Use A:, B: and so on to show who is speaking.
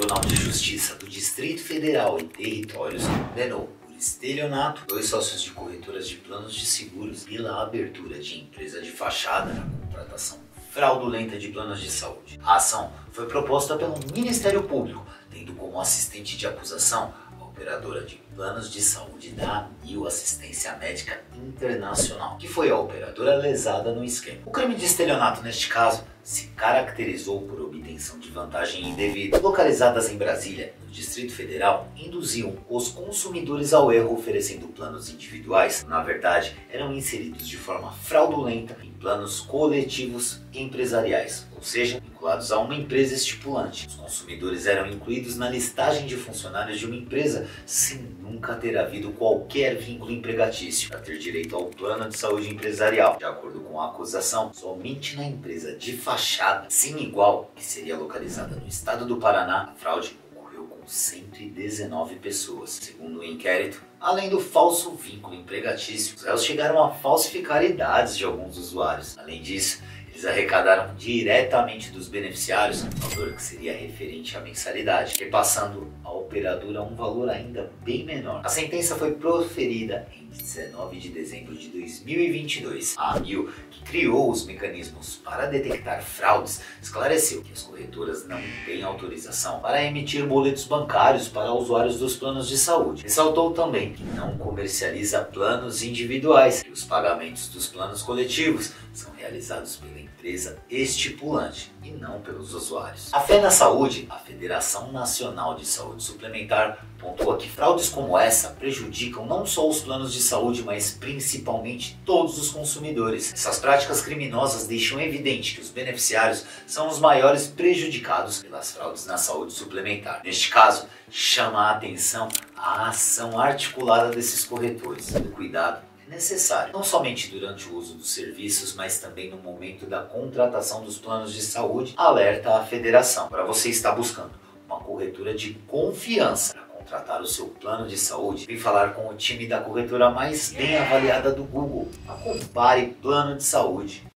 A: Tribunal de Justiça do Distrito Federal e Territórios condenou por estelionato dois sócios de corretoras de planos de seguros pela abertura de empresa de fachada na contratação fraudulenta de planos de saúde. A ação foi proposta pelo Ministério Público, tendo como assistente de acusação a operadora de planos de saúde da Amil Assistência Médica Internacional, que foi a operadora lesada no esquema. O crime de estelionato neste caso se caracterizou por obtenção de vantagem indevida. Localizadas em Brasília, no Distrito Federal, induziam os consumidores ao erro oferecendo planos individuais, na verdade, eram inseridos de forma fraudulenta em planos coletivos empresariais, ou seja, vinculados a uma empresa estipulante. Os consumidores eram incluídos na listagem de funcionários de uma empresa sem nunca ter havido qualquer vínculo empregatício para ter direito ao plano de saúde empresarial. De acordo com a acusação, somente na empresa de fachada sem igual, que seria localizada no estado do Paraná, a fraude ocorreu com 119 pessoas. Segundo o inquérito, além do falso vínculo empregatício, réus chegaram a falsificar idades de alguns usuários. Além disso, eles arrecadaram diretamente dos beneficiários um valor que seria referente à mensalidade, repassando à operadora um valor ainda bem menor. A sentença foi proferida em 19 de dezembro de 2022. A AMIL, que criou os mecanismos para detectar fraudes, esclareceu que as corretoras não têm autorização para emitir boletos bancários para usuários dos planos de saúde. Ressaltou também que não comercializa planos individuais, que os pagamentos dos planos coletivos são realizados pela empresa estipulante e não pelos usuários. A Fé na Saúde, a Federação Nacional de Saúde Suplementar, pontua que fraudes como essa prejudicam não só os planos de saúde, mas principalmente todos os consumidores. Essas práticas criminosas deixam evidente que os beneficiários são os maiores prejudicados pelas fraudes na saúde suplementar. Neste caso, chama a atenção a ação articulada desses corretores. Cuidado necessário, não somente durante o uso dos serviços, mas também no momento da contratação dos planos de saúde, alerta a federação. Para você está buscando uma corretora de confiança para contratar o seu plano de saúde, vem falar com o time da corretora mais bem avaliada do Google. A Compare Plano de Saúde.